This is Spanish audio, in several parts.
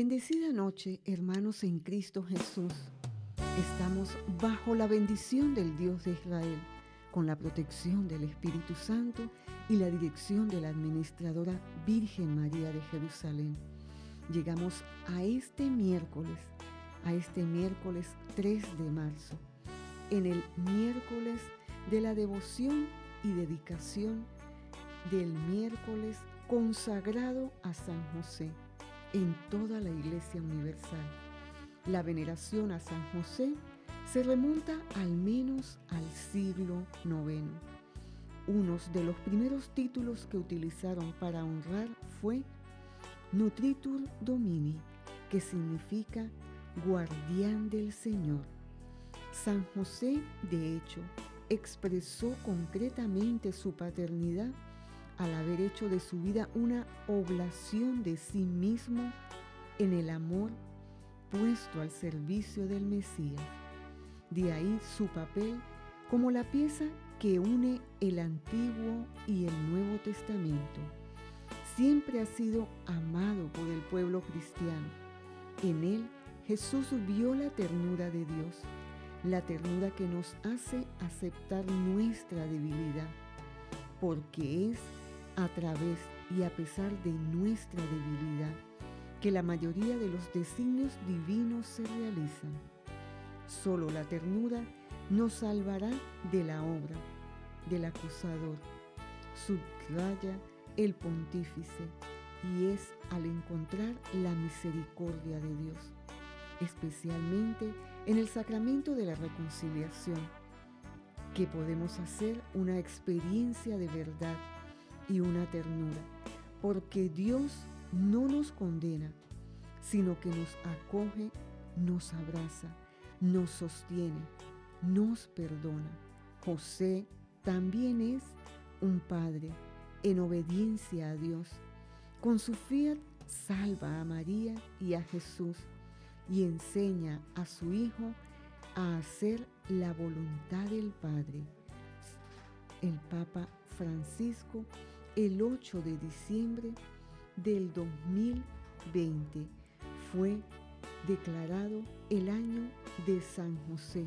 Bendecida noche, hermanos en Cristo Jesús. Estamos bajo la bendición del Dios de Israel, con la protección del Espíritu Santo y la dirección de la administradora Virgen María de Jerusalén. Llegamos a este miércoles, a este miércoles 3 de marzo, en el miércoles de la devoción y dedicación del miércoles consagrado a San José en toda la Iglesia Universal. La veneración a San José se remonta al menos al siglo IX. Uno de los primeros títulos que utilizaron para honrar fue Nutritur Domini, que significa guardián del Señor. San José, de hecho, expresó concretamente su paternidad al haber hecho de su vida una oblación de sí mismo en el amor puesto al servicio del Mesías. De ahí su papel como la pieza que une el Antiguo y el Nuevo Testamento. Siempre ha sido amado por el pueblo cristiano. En él Jesús vio la ternura de Dios, la ternura que nos hace aceptar nuestra debilidad, porque es a través y a pesar de nuestra debilidad que la mayoría de los designios divinos se realizan. Solo la ternura nos salvará de la obra del acusador, subraya el pontífice, y es al encontrar la misericordia de Dios, especialmente en el sacramento de la reconciliación, que podemos hacer una experiencia de verdad y una ternura, porque Dios no nos condena, sino que nos acoge, nos abraza, nos sostiene, nos perdona. José también es un padre en obediencia a Dios. Con su fiat salva a María y a Jesús y enseña a su Hijo a hacer la voluntad del Padre. El Papa Francisco el 8 de diciembre del 2020 fue declarado el año de San José.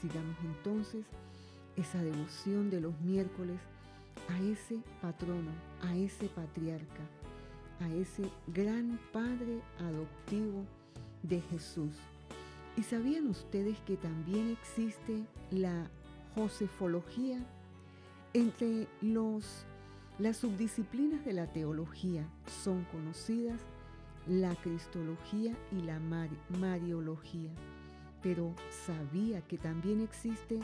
Sigamos entonces esa devoción de los miércoles a ese patrono, a ese patriarca, a ese gran padre adoptivo de Jesús. ¿Y sabían ustedes que también existe la josefología? Entre los las subdisciplinas de la teología son conocidas la cristología y la mariología, pero sabía que también existe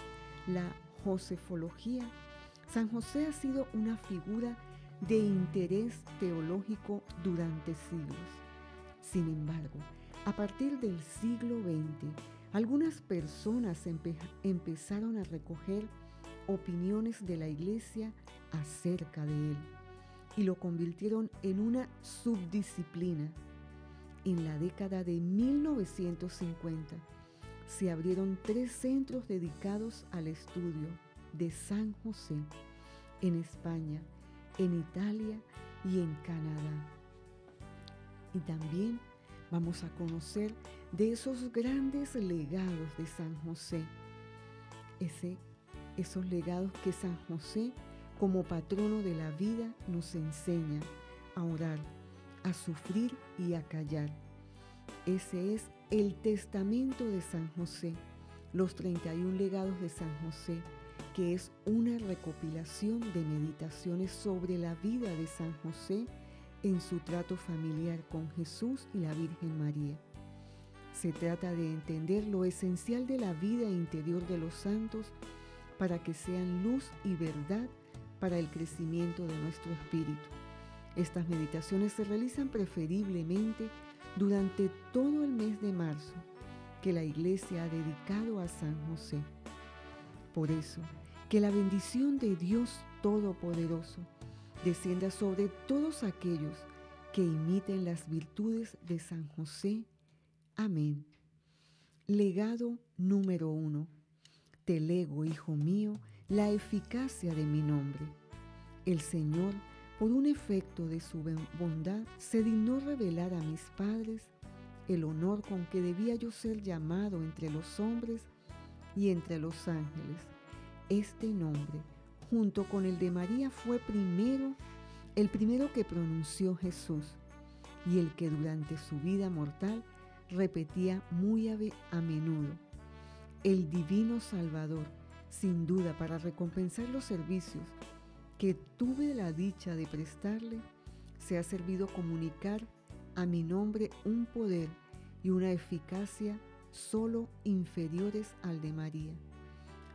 la josefología. San José ha sido una figura de interés teológico durante siglos. Sin embargo, a partir del siglo XX, algunas personas empezaron a recoger opiniones de la Iglesia acerca de él y lo convirtieron en una subdisciplina. En la década de 1950 se abrieron tres centros dedicados al estudio de San José en España, en Italia y en Canadá. Y también vamos a conocer de esos grandes legados de San José, ese, esos legados que San José como patrono de la vida nos enseña a orar, a sufrir y a callar. Ese es el testamento de San José, los 31 legados de San José, que es una recopilación de meditaciones sobre la vida de San José en su trato familiar con Jesús y la Virgen María. Se trata de entender lo esencial de la vida interior de los santos para que sean luz y verdad para el crecimiento de nuestro espíritu. Estas meditaciones se realizan preferiblemente durante todo el mes de marzo que la Iglesia ha dedicado a San José. Por eso, que la bendición de Dios Todopoderoso descienda sobre todos aquellos que imiten las virtudes de San José. Amén. Legado número uno. Te lego, hijo mío, la eficacia de mi nombre. El Señor, por un efecto de su bondad, se dignó revelar a mis padres el honor con que debía yo ser llamado entre los hombres y entre los ángeles. Este nombre, junto con el de María, fue primero el primero que pronunció Jesús y el que durante su vida mortal repetía muy a menudo. El divino Salvador, sin duda para recompensar los servicios que tuve la dicha de prestarle, se ha servido comunicar a mi nombre un poder y una eficacia solo inferiores al de María.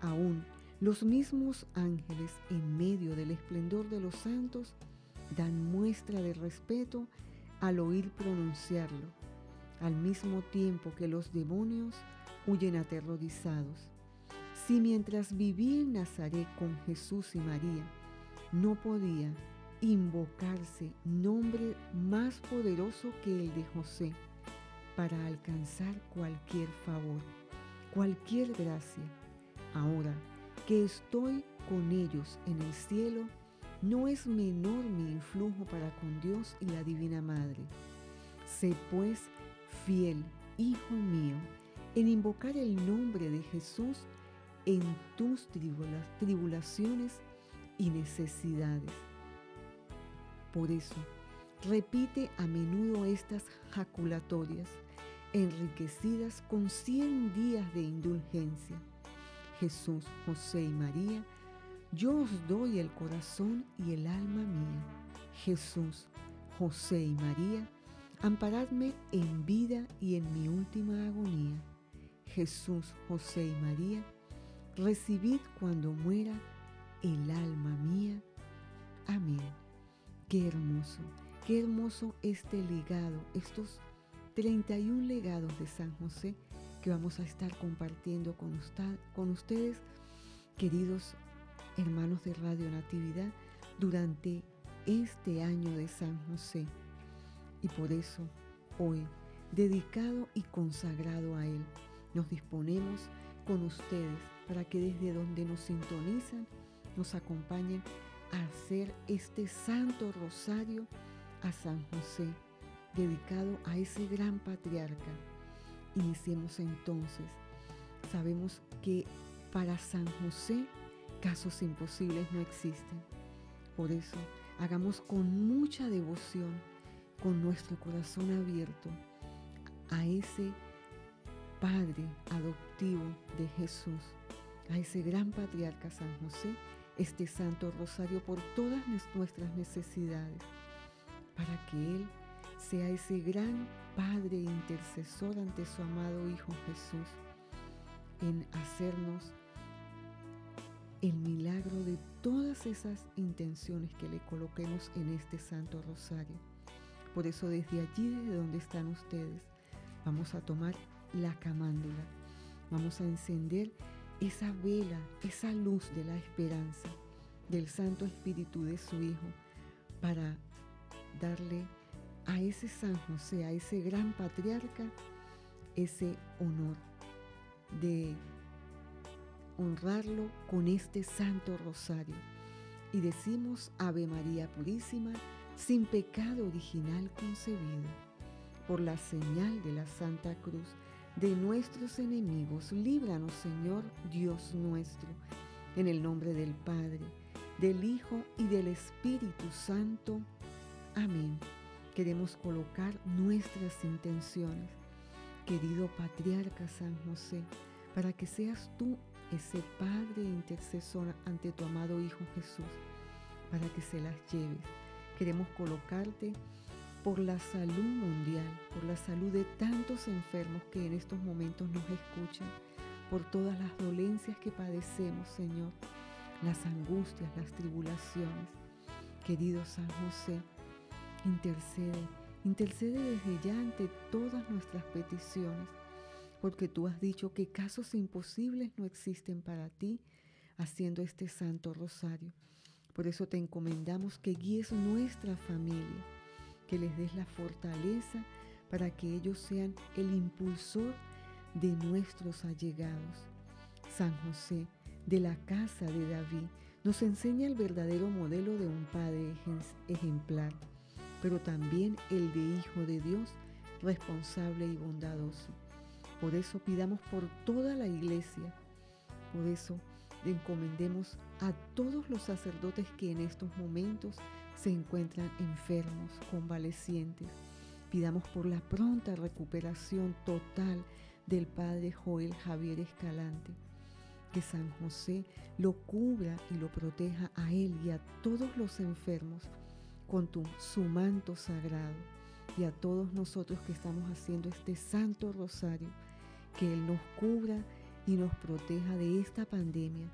Aún los mismos ángeles, en medio del esplendor de los santos, dan muestra de respeto al oír pronunciarlo, al mismo tiempo que los demonios huyen aterrorizados. Si mientras vivía en Nazaret con Jesús y María, no podía invocarse nombre más poderoso que el de José para alcanzar cualquier favor, cualquier gracia. Ahora que estoy con ellos en el cielo, no es menor mi influjo para con Dios y la Divina Madre. Sé pues fiel, Hijo mío, en invocar el nombre de Jesús en tus tribulaciones y necesidades. Por eso, repite a menudo estas jaculatorias, enriquecidas con cien días de indulgencia. Jesús, José y María, yo os doy el corazón y el alma mía. Jesús, José y María, amparadme en vida y en mi última agonía. Jesús, José y María, recibid cuando muera el alma mía. Amén. Qué hermoso, qué hermoso este legado, estos 31 legados de San José que vamos a estar compartiendo con, con ustedes, queridos hermanos de Radio Natividad, durante este año de San José. Y por eso, hoy, dedicado y consagrado a Él, nos disponemos con ustedes para que desde donde nos sintonizan, nos acompañen a hacer este santo rosario a San José, dedicado a ese gran patriarca. Iniciemos entonces. Sabemos que para San José casos imposibles no existen. Por eso, hagamos con mucha devoción, con nuestro corazón abierto, a ese Padre adoptivo de Jesús, a ese gran patriarca San José, este santo rosario por todas nuestras necesidades, para que Él sea ese gran Padre intercesor ante su amado Hijo Jesús, en hacernos el milagro de todas esas intenciones que le coloquemos en este Santo Rosario. Por eso desde allí, desde donde están ustedes, vamos a tomar la camándula, vamos a encender esa vela, esa luz de la esperanza del Santo Espíritu de su Hijo para darle a ese San José, a ese gran patriarca, ese honor de honrarlo con este santo rosario. Y decimos Ave María Purísima, sin pecado original concebido, por la señal de la Santa Cruz de nuestros enemigos, líbranos Señor Dios nuestro, en el nombre del Padre, del Hijo y del Espíritu Santo. Amén. Queremos colocar nuestras intenciones, querido Patriarca San José, para que seas tú ese Padre intercesor ante tu amado Hijo Jesús, para que se las lleves. Queremos colocarte por la salud mundial, por la salud de tantos enfermos que en estos momentos nos escuchan, por todas las dolencias que padecemos, Señor, las angustias, las tribulaciones. Querido San José, intercede, intercede desde ya ante todas nuestras peticiones porque tú has dicho que casos imposibles no existen para ti haciendo este santo rosario. Por eso te encomendamos que guíes nuestra familia, que les des la fortaleza para que ellos sean el impulsor de nuestros allegados. San José, de la casa de David, nos enseña el verdadero modelo de un padre ejemplar, pero también el de Hijo de Dios responsable y bondadoso. Por eso pidamos por toda la iglesia. Por eso encomendemos a todos los sacerdotes que en estos momentos se encuentran enfermos, convalecientes. Pidamos por la pronta recuperación total del Padre Joel Javier Escalante. Que San José lo cubra y lo proteja a él y a todos los enfermos con su manto sagrado y a todos nosotros que estamos haciendo este santo rosario, que Él nos cubra y nos proteja de esta pandemia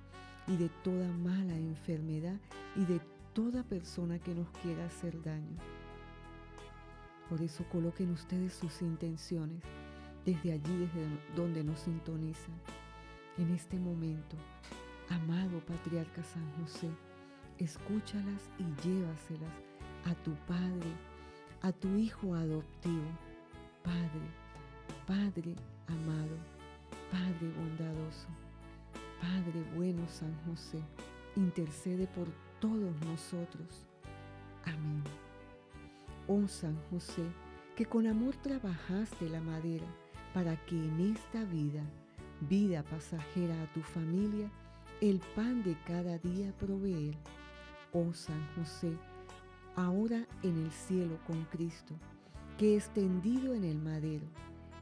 y de toda mala enfermedad y de toda persona que nos quiera hacer daño. Por eso coloquen ustedes sus intenciones desde allí, desde donde nos sintonizan. En este momento, amado Patriarca San José, escúchalas y llévaselas a tu Padre, a tu Hijo adoptivo. Padre, Padre amado, Padre bondadoso, Padre bueno San José, intercede por todos nosotros. Amén. Oh San José, que con amor trabajaste la madera, para que en esta vida, vida pasajera a tu familia, el pan de cada día proveer. Oh San José, ahora en el cielo con Cristo, que extendido en el madero,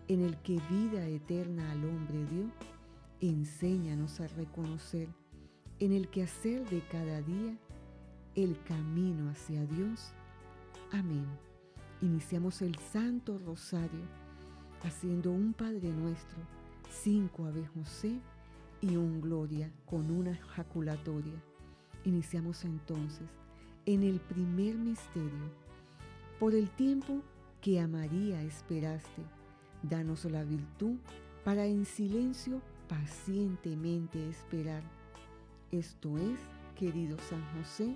en el que vida eterna al hombre dio, enséñanos a reconocer en el que hacer de cada día el camino hacia Dios. Amén. Iniciamos el Santo Rosario haciendo un Padre Nuestro, cinco Ave José y un Gloria con una jaculatoria. Iniciamos entonces en el primer misterio. Por el tiempo que a María esperaste, danos la virtud para en silencio pacientemente esperar. Esto es, querido San José,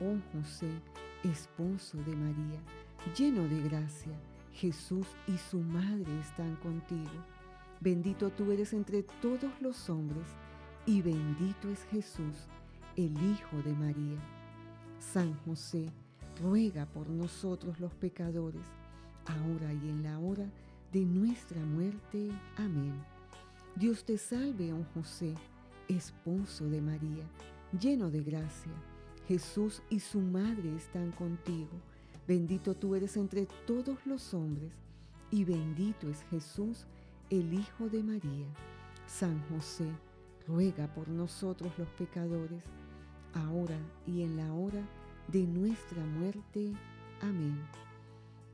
oh José, esposo de María, lleno de gracia Jesús y su madre están contigo. Bendito tú eres entre todos los hombres, y bendito es Jesús, el Hijo de María. San José, ruega por nosotros los pecadores, ahora y en la hora de nuestra muerte. Amén. Dios te salve, oh José, esposo de María, lleno de gracia. Jesús y su madre están contigo. Bendito tú eres entre todos los hombres, y bendito es Jesús, el Hijo de María. San José, ruega por nosotros los pecadores, ahora y en la hora de nuestra muerte. Amén.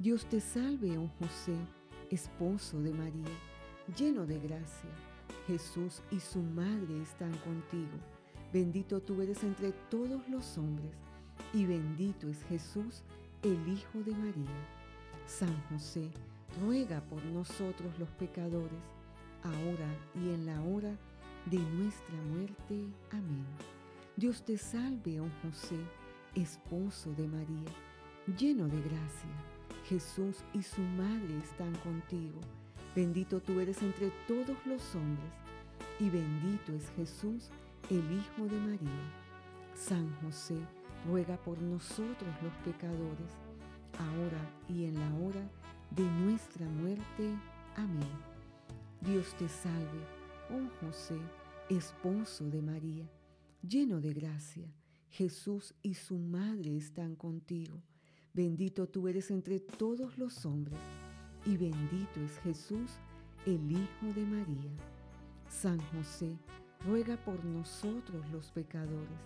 Dios te salve, oh José, esposo de María, lleno de gracia. Jesús y su madre están contigo. Bendito tú eres entre todos los hombres, y bendito es Jesús, el Hijo de María. San José, ruega por nosotros los pecadores, ahora y en la hora de nuestra muerte. Amén. Dios te salve, oh José, esposo de María, lleno de gracia. Jesús y su madre están contigo. Bendito tú eres entre todos los hombres, y bendito es Jesús, el Hijo de María. San José, ruega por nosotros los pecadores, ahora y en la hora de nuestra muerte. Amén. Dios te salve, oh José, esposo de María, lleno de gracia. Jesús y su madre están contigo. Bendito tú eres entre todos los hombres, y bendito es Jesús, el Hijo de María. San José, ruega por nosotros los pecadores,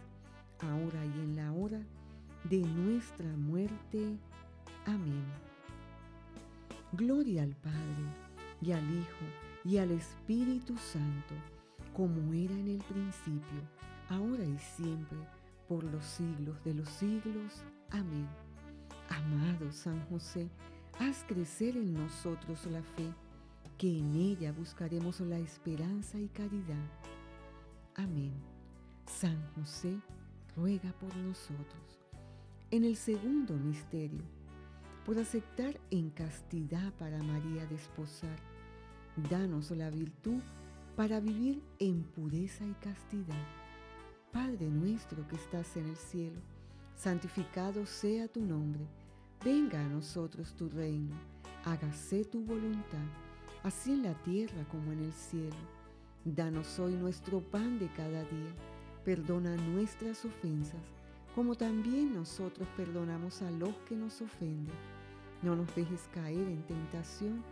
ahora y en la hora de nuestra muerte. Amén. Gloria al Padre, y al Hijo, y al Espíritu Santo, como era en el principio, ahora y siempre, por los siglos de los siglos. Amén. Amado San José, haz crecer en nosotros la fe, que en ella buscaremos la esperanza y caridad. Amén. San José, ruega por nosotros. En el segundo misterio, por aceptar en castidad para María desposar, danos la virtud para vivir en pureza y castidad. Padre nuestro que estás en el cielo, santificado sea tu nombre, venga a nosotros tu reino, hágase tu voluntad, así en la tierra como en el cielo. Danos hoy nuestro pan de cada día, perdona nuestras ofensas, como también nosotros perdonamos a los que nos ofenden. No nos dejes caer en tentación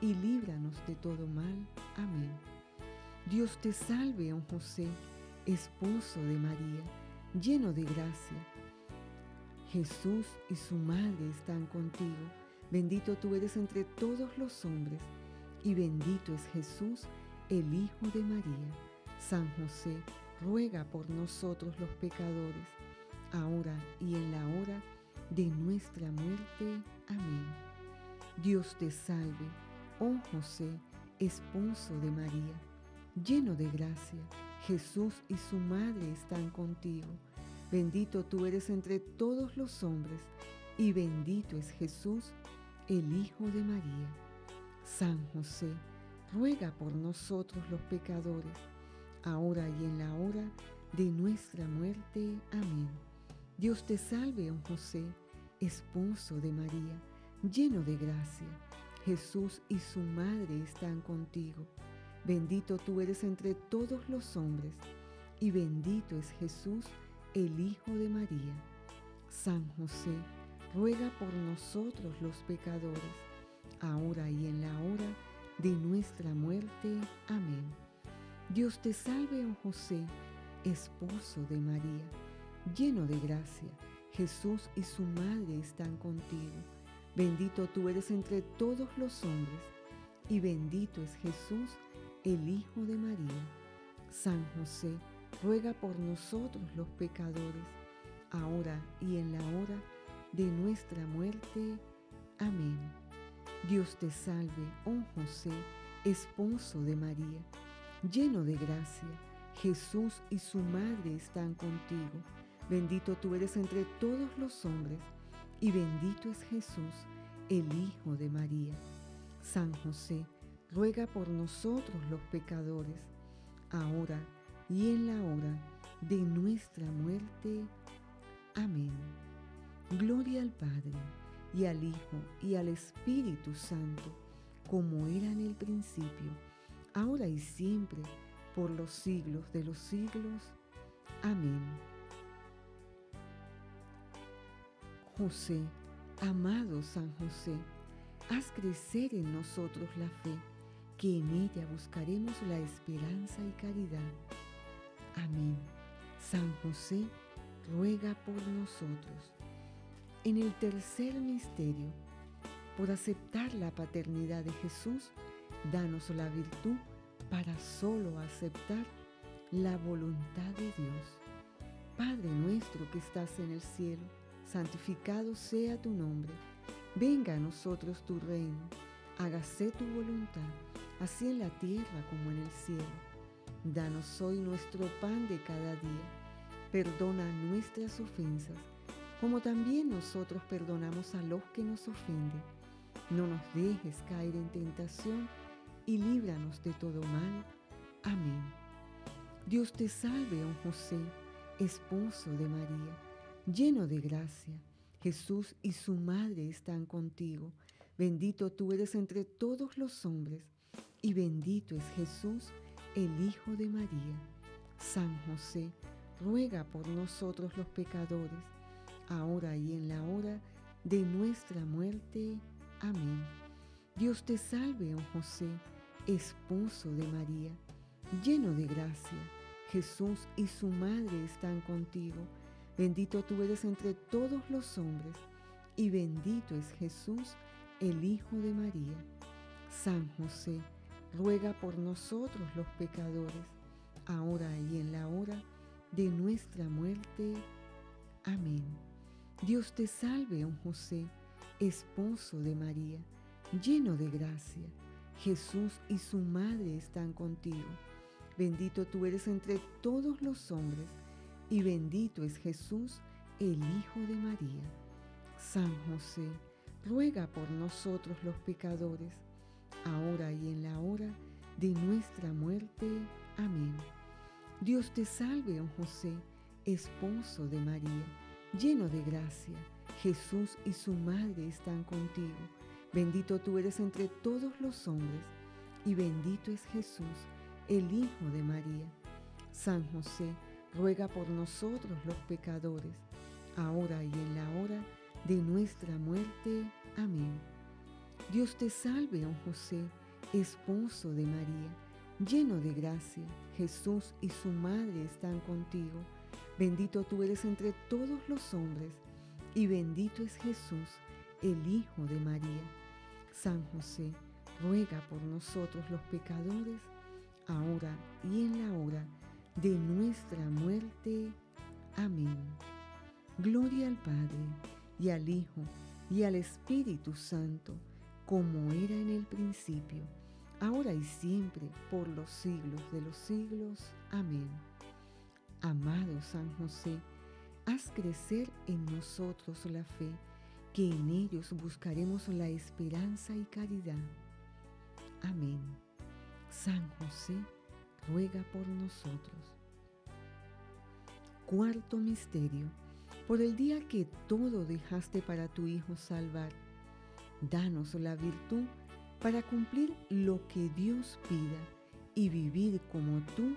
y líbranos de todo mal. Amén. Dios te salve, oh José, esposo de María, lleno de gracia. Jesús y su madre están contigo. Bendito tú eres entre todos los hombres, y bendito es Jesús, el Hijo de María. San José, ruega por nosotros los pecadores, ahora y en la hora de nuestra muerte. Amén. Dios te salve, oh José, esposo de María, lleno de gracia Jesús y su madre están contigo. Bendito tú eres entre todos los hombres, y bendito es Jesús, el Hijo de María. San José, ruega por nosotros los pecadores, ahora y en la hora de nuestra muerte. Amén. Dios te salve, oh José, esposo de María, lleno de gracia. Jesús y su madre están contigo. Bendito tú eres entre todos los hombres, y bendito es Jesús, el Hijo de María. San José, ruega por nosotros los pecadores, ahora y en la hora de nuestra muerte. Amén. Dios te salve, oh José, esposo de María, lleno de gracia. Jesús y su madre están contigo. Bendito tú eres entre todos los hombres, y bendito es Jesús, el Hijo de María. San José, ruega por nosotros los pecadores, ahora y en la hora de nuestra muerte. Amén. Dios te salve, oh José, esposo de María, lleno de gracia. Jesús y su madre están contigo. Bendito tú eres entre todos los hombres, y bendito es Jesús, el Hijo de María. San José, ruega por nosotros los pecadores, ahora y en la hora de nuestra muerte. Amén. Gloria al Padre, y al Hijo, y al Espíritu Santo, como era en el principio, ahora y siempre, por los siglos de los siglos. Amén. José, amado San José, haz crecer en nosotros la fe que en ella buscaremos la esperanza y caridad. Amén. San José, ruega por nosotros. En el tercer misterio, por aceptar la paternidad de Jesús, danos la virtud para solo aceptar la voluntad de Dios. Padre nuestro que estás en el cielo, santificado sea tu nombre. Venga a nosotros tu reino. Hágase tu voluntad así en la tierra como en el cielo. Danos hoy nuestro pan de cada día. Perdona nuestras ofensas, como también nosotros perdonamos a los que nos ofenden. No nos dejes caer en tentación y líbranos de todo mal. Amén. Dios te salve, oh José, esposo de María, lleno de gracia. Jesús y su madre están contigo. Bendito tú eres entre todos los hombres y bendito es Jesús, el Hijo de María. San José, ruega por nosotros los pecadores, ahora y en la hora de nuestra muerte. Amén. Dios te salve, oh José, esposo de María, lleno de gracia. Jesús y su madre están contigo. Bendito tú eres entre todos los hombres, y bendito es Jesús, el Hijo de María. San José, ruega por nosotros los pecadores, ahora y en la hora de nuestra muerte. Amén. Dios te salve, oh José, esposo de María, lleno de gracia. Jesús y su madre están contigo. Bendito tú eres entre todos los hombres, y bendito es Jesús, el Hijo de María. San José, ruega por nosotros los pecadores, ahora y en la hora de nuestra muerte. Amén. Dios te salve, oh José, esposo de María, lleno de gracia. Jesús y su madre están contigo. Bendito tú eres entre todos los hombres, y bendito es Jesús, el Hijo de María. San José, ruega por nosotros los pecadores, ahora y en la hora de nuestra muerte. Amén. Dios te salve, oh José, esposo de María, lleno de gracia. Jesús y su madre están contigo. Bendito tú eres entre todos los hombres, y bendito es Jesús, el Hijo de María. San José, ruega por nosotros los pecadores, ahora y en la hora de nuestra muerte. Amén. Gloria al Padre, y al Hijo, y al Espíritu Santo, como era en el principio, ahora y siempre, por los siglos de los siglos. Amén. Amado San José, haz crecer en nosotros la fe, que en ellos buscaremos la esperanza y caridad. Amén. San José, ruega por nosotros. Cuarto misterio. Por el día que todo dejaste para tu Hijo salvar, danos la virtud para cumplir lo que Dios pida y vivir como tú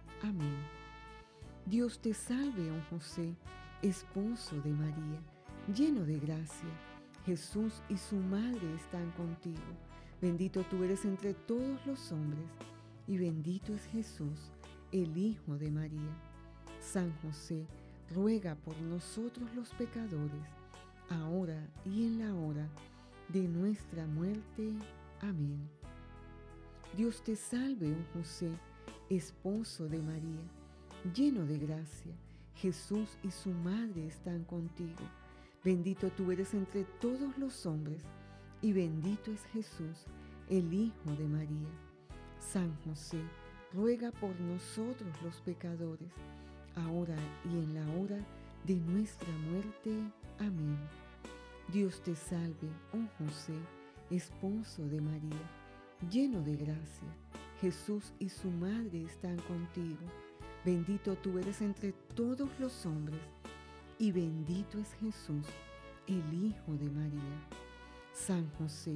Amén. Dios te salve, oh José esposo de María, lleno de gracia. Jesús y su madre están contigo. Bendito tú eres entre todos los hombres, y bendito es Jesús, el Hijo de María. San José, ruega por nosotros los pecadores, ahora y en la hora de nuestra muerte. Amén. Dios te salve, oh José, esposo de María, lleno de gracia Jesús y su madre están contigo. Bendito tú eres entre todos los hombres, y bendito es Jesús, el Hijo de María. San José, ruega por nosotros los pecadores, ahora y en la hora de nuestra muerte. Amén. Dios te salve, oh José, esposo de María, lleno de gracia. Jesús y su madre están contigo. Bendito tú eres entre todos los hombres, y bendito es Jesús, el Hijo de María. San José,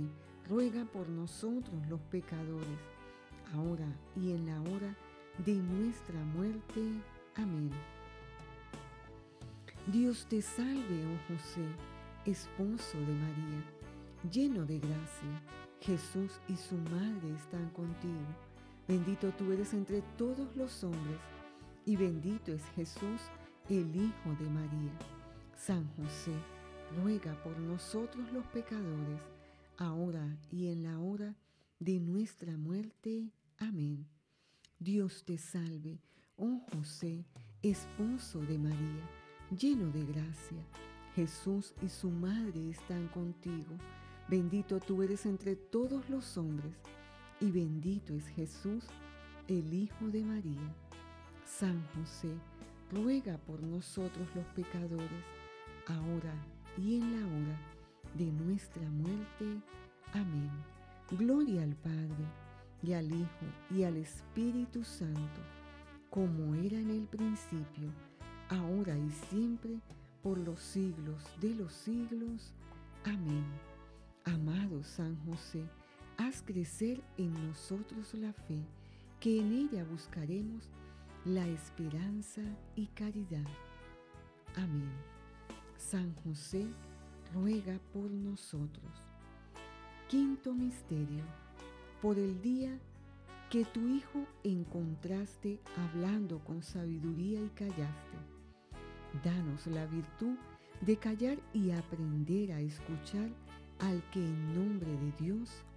ruega por nosotros los pecadores, ahora y en la hora de nuestra muerte. Amén. Dios te salve, oh José, esposo de María, lleno de gracia. Jesús y su madre están contigo. Bendito tú eres entre todos los hombres y bendito es Jesús, el Hijo de María. San José, ruega por nosotros los pecadores, ahora y en la hora de nuestra muerte. Amén. Dios te salve, oh José, esposo de María, lleno de gracia. Jesús y su madre están contigo. Bendito tú eres entre todos los hombres, y bendito es Jesús, el Hijo de María. San José, ruega por nosotros los pecadores, ahora y en la hora de nuestra muerte. Amén. Gloria al Padre, y al Hijo, y al Espíritu Santo, como era en el principio, ahora y siempre, por los siglos de los siglos. Amén. Amado San José, haz crecer en nosotros la fe, que en ella buscaremos la esperanza y caridad. Amén. San José ruega por nosotros. Quinto misterio. Por el día que tu Hijo encontraste hablando con sabiduría y callaste. Danos la virtud de callar y aprender a escuchar al que en nombre de Dios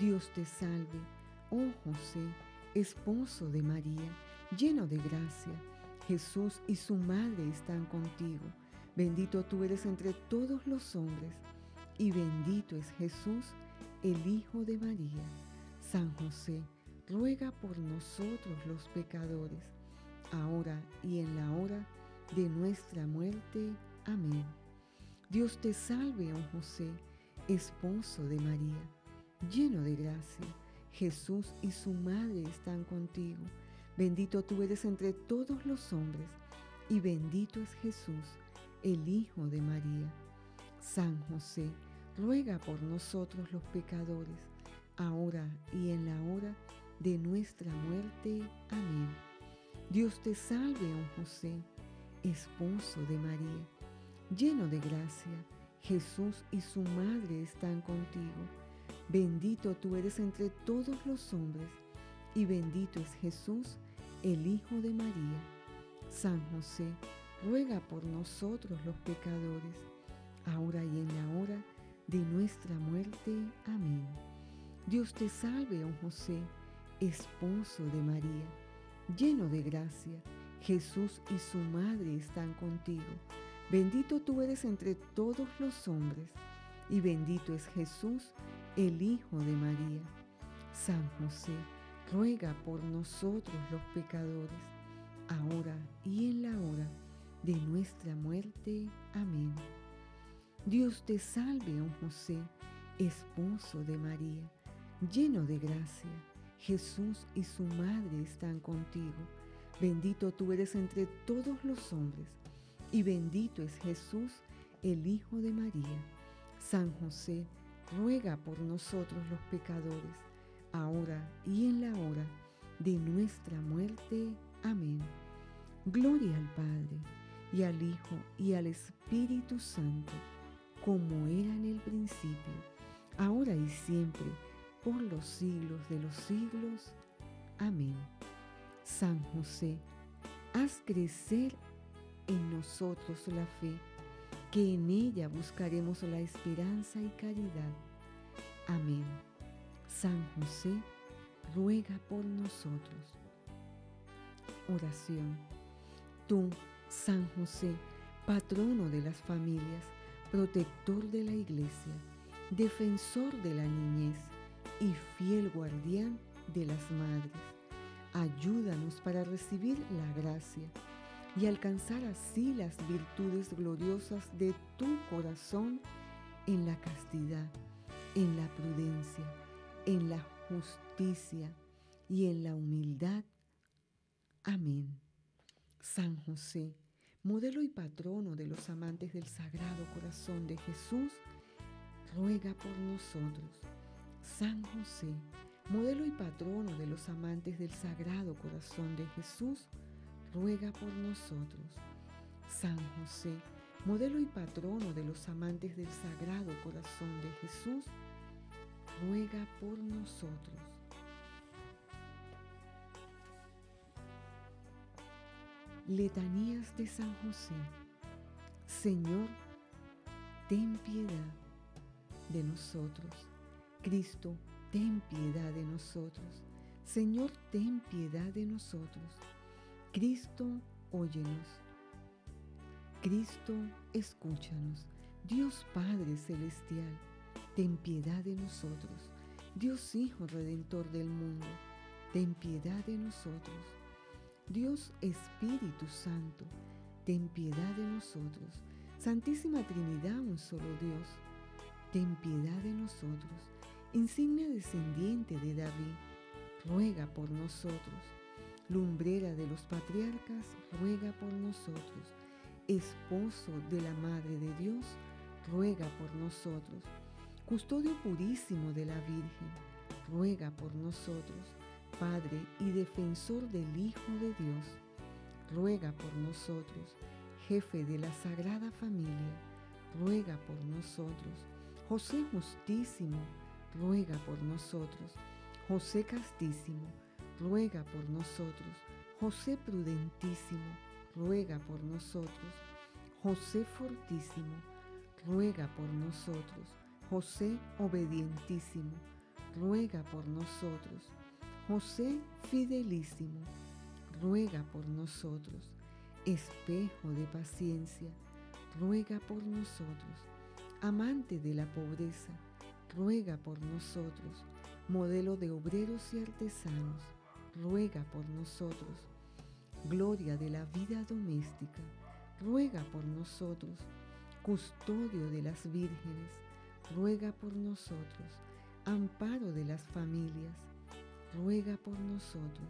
Dios te salve, oh José, esposo de María, lleno de gracia. Jesús y su madre están contigo. Bendito tú eres entre todos los hombres, y bendito es Jesús, el Hijo de María. San José, ruega por nosotros los pecadores, ahora y en la hora de nuestra muerte. Amén. Dios te salve, oh José, esposo de María, lleno de gracia. Jesús y su madre están contigo. Bendito tú eres entre todos los hombres, y bendito es Jesús, el Hijo de María. San José, ruega por nosotros los pecadores, ahora y en la hora de nuestra muerte. Amén. Dios te salve, oh José, esposo de María, lleno de gracia. Jesús y su madre están contigo. Bendito tú eres entre todos los hombres, y bendito es Jesús, el Hijo de María. San José, ruega por nosotros los pecadores, ahora y en la hora de nuestra muerte. Amén. Dios te salve, oh José, esposo de María, lleno de gracia. Jesús y su madre están contigo. Bendito tú eres entre todos los hombres, y bendito es Jesús, el Hijo de María. San José, ruega por nosotros los pecadores, ahora y en la hora de nuestra muerte. Amén. Dios te salve, oh José, esposo de María lleno de gracia. Jesús y su madre están contigo. Bendito tú eres entre todos los hombres, y bendito es Jesús, el Hijo de María. San José, ruega por nosotros los pecadores, ahora y en la hora de nuestra muerte. Amén. Gloria al Padre, y al Hijo, y al Espíritu Santo, como era en el principio, ahora y siempre, por los siglos de los siglos. Amén. San José, haz crecer en nosotros la fe, que en ella buscaremos la esperanza y caridad. Amén. San José, ruega por nosotros. Oración. Tú, San José, patrono de las familias, protector de la iglesia, defensor de la niñez, y fiel guardián de las madres. Ayúdanos para recibir la gracia y alcanzar así las virtudes gloriosas de tu corazón en la castidad, en la prudencia, en la justicia y en la humildad. Amén. San José, modelo y patrono de los amantes del Sagrado Corazón de Jesús, ruega por nosotros San José, modelo y patrono de los amantes del Sagrado Corazón de Jesús, por nosotros. San José, modelo y patrono de los amantes del Sagrado Corazón de Jesús, ruega por nosotros. Letanías de San José. Señor, ten piedad de nosotros. Cristo, ten piedad de nosotros. Señor, ten piedad de nosotros. Cristo, óyenos. Cristo, escúchanos. Dios Padre Celestial, ten piedad de nosotros. Dios Hijo Redentor del mundo, ten piedad de nosotros. Dios Espíritu Santo, ten piedad de nosotros. Santísima Trinidad, un solo Dios, ten piedad de nosotros. insignia descendiente de David, ruega por nosotros. Lumbrera de los patriarcas, ruega por nosotros. Esposo de la Madre de Dios, ruega por nosotros. Custodio purísimo de la Virgen, ruega por nosotros. Padre y defensor del Hijo de Dios, ruega por nosotros. Jefe de la Sagrada Familia, ruega por nosotros. José Justísimo, ruega por nosotros. José Castísimo, ruega por nosotros. José Prudentísimo, ruega por nosotros. José Fortísimo, ruega por nosotros. José Obedientísimo, ruega por nosotros. José Fidelísimo, ruega por nosotros. Espejo de paciencia, ruega por nosotros. Amante de la pobreza, ruega por nosotros. Modelo de obreros y artesanos, ruega por nosotros. Gloria de la vida doméstica, ruega por nosotros. Custodio de las vírgenes, ruega por nosotros. Amparo de las familias, ruega por nosotros.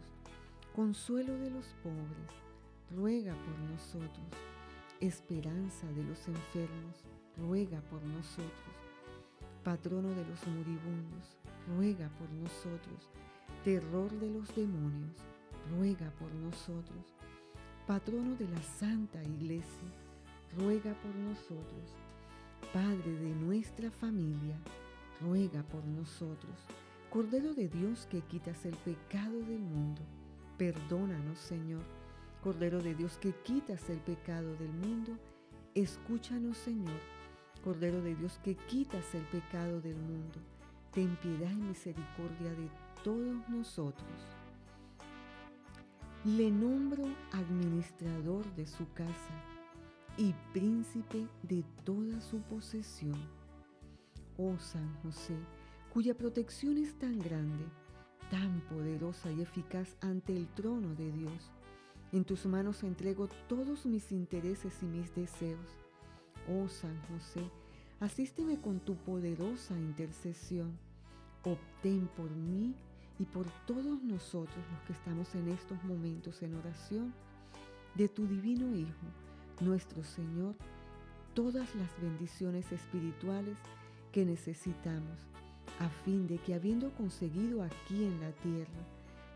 Consuelo de los pobres, ruega por nosotros. Esperanza de los enfermos, ruega por nosotros patrono de los moribundos, ruega por nosotros. Terror de los demonios, ruega por nosotros. Patrono de la Santa Iglesia, ruega por nosotros. Padre de nuestra familia, ruega por nosotros. Cordero de Dios que quitas el pecado del mundo, perdónanos Señor. Cordero de Dios que quitas el pecado del mundo, escúchanos Señor Cordero de Dios que quitas el pecado del mundo, ten piedad y misericordia de todos nosotros. Le nombro administrador de su casa y príncipe de toda su posesión. Oh San José, cuya protección es tan grande, tan poderosa y eficaz ante el trono de Dios. En tus manos entrego todos mis intereses y mis deseos Oh San José, asísteme con tu poderosa intercesión. Obtén por mí y por todos nosotros los que estamos en estos momentos en oración de tu divino Hijo, nuestro Señor, todas las bendiciones espirituales que necesitamos, a fin de que habiendo conseguido aquí en la tierra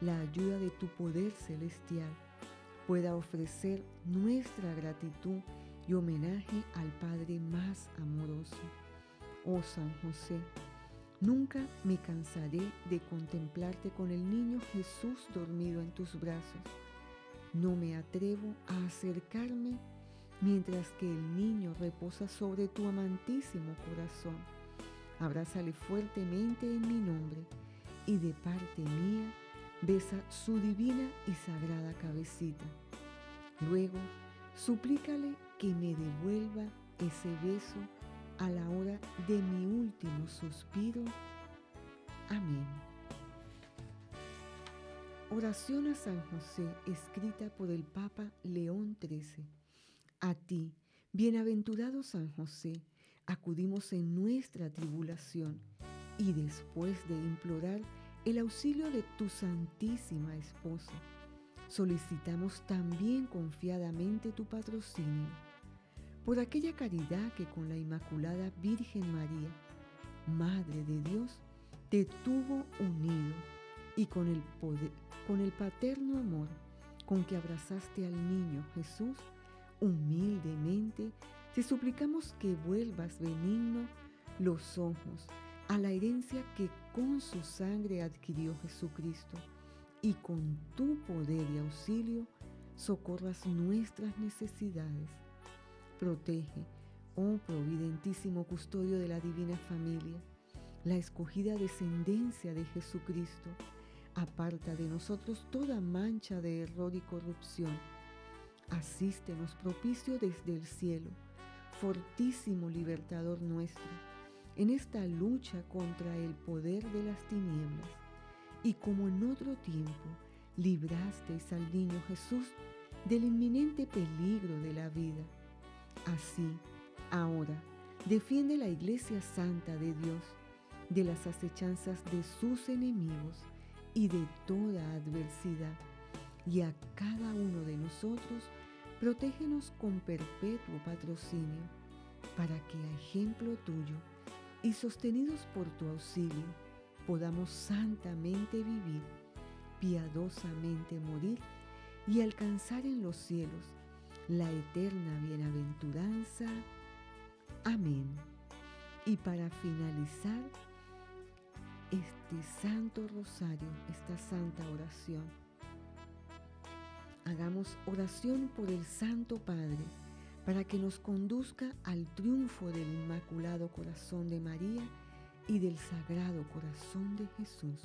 la ayuda de tu poder celestial, pueda ofrecer nuestra gratitud y homenaje al Padre más amoroso. Oh San José, nunca me cansaré de contemplarte con el niño Jesús dormido en tus brazos. No me atrevo a acercarme mientras que el niño reposa sobre tu amantísimo corazón. Abrázale fuertemente en mi nombre y de parte mía besa su divina y sagrada cabecita. Luego, suplícale que me devuelva ese beso a la hora de mi último suspiro. Amén. Oración a San José escrita por el Papa León XIII. A ti, bienaventurado San José, acudimos en nuestra tribulación y después de implorar el auxilio de tu Santísima Esposa, solicitamos también confiadamente tu patrocinio por aquella caridad que con la Inmaculada Virgen María, Madre de Dios, te tuvo unido y con el, con el paterno amor con que abrazaste al niño Jesús, humildemente te suplicamos que vuelvas benigno los ojos a la herencia que con su sangre adquirió Jesucristo y con tu poder y auxilio socorras nuestras necesidades Protege, oh providentísimo custodio de la divina familia, la escogida descendencia de Jesucristo. Aparta de nosotros toda mancha de error y corrupción. Asístenos propicio desde el cielo, fortísimo libertador nuestro, en esta lucha contra el poder de las tinieblas. Y como en otro tiempo librasteis al niño Jesús del inminente peligro de la vida, Así, ahora, defiende la Iglesia Santa de Dios, de las acechanzas de sus enemigos y de toda adversidad. Y a cada uno de nosotros, protégenos con perpetuo patrocinio, para que a ejemplo tuyo y sostenidos por tu auxilio, podamos santamente vivir, piadosamente morir y alcanzar en los cielos la eterna bienaventuranza. Amén. Y para finalizar este santo rosario, esta santa oración, hagamos oración por el Santo Padre para que nos conduzca al triunfo del Inmaculado Corazón de María y del Sagrado Corazón de Jesús.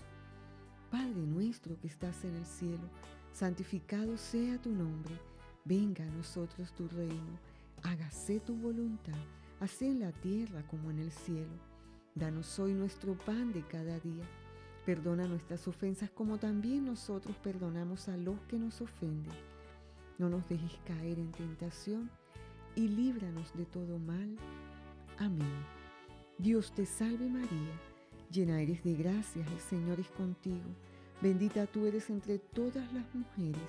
Padre nuestro que estás en el cielo, santificado sea tu nombre, venga a nosotros tu reino, hágase tu voluntad, así en la tierra como en el cielo. Danos hoy nuestro pan de cada día. Perdona nuestras ofensas como también nosotros perdonamos a los que nos ofenden. No nos dejes caer en tentación y líbranos de todo mal. Amén. Dios te salve María, llena eres de gracia, el Señor es contigo. Bendita tú eres entre todas las mujeres,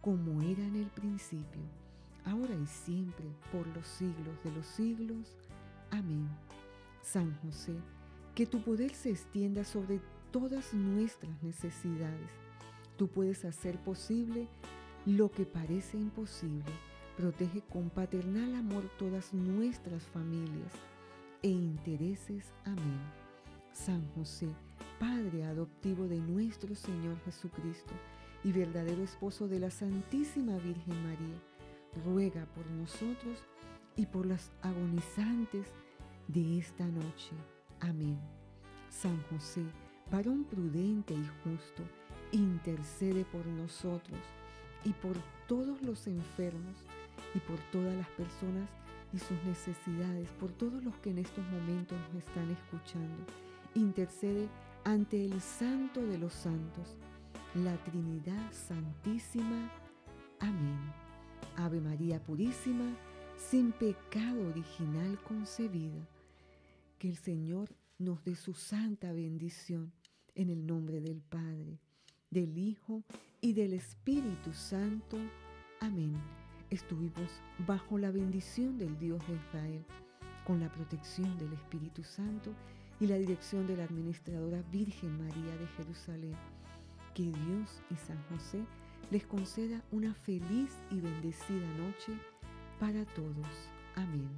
como era en el principio, ahora y siempre, por los siglos de los siglos. Amén. San José, que tu poder se extienda sobre todas nuestras necesidades. Tú puedes hacer posible lo que parece imposible. Protege con paternal amor todas nuestras familias e intereses. Amén. San José, Padre adoptivo de nuestro Señor Jesucristo y verdadero esposo de la Santísima Virgen María, ruega por nosotros y por las agonizantes de esta noche. Amén. San José, varón prudente y justo, intercede por nosotros y por todos los enfermos y por todas las personas y sus necesidades, por todos los que en estos momentos nos están escuchando. Intercede ante el Santo de los Santos, la Trinidad Santísima. Amén. Ave María Purísima, sin pecado original concebida. Que el Señor nos dé su santa bendición en el nombre del Padre, del Hijo y del Espíritu Santo. Amén. Estuvimos bajo la bendición del Dios de Israel, con la protección del Espíritu Santo y la dirección de la administradora Virgen María de Jerusalén. Que Dios y San José les conceda una feliz y bendecida noche para todos. Amén.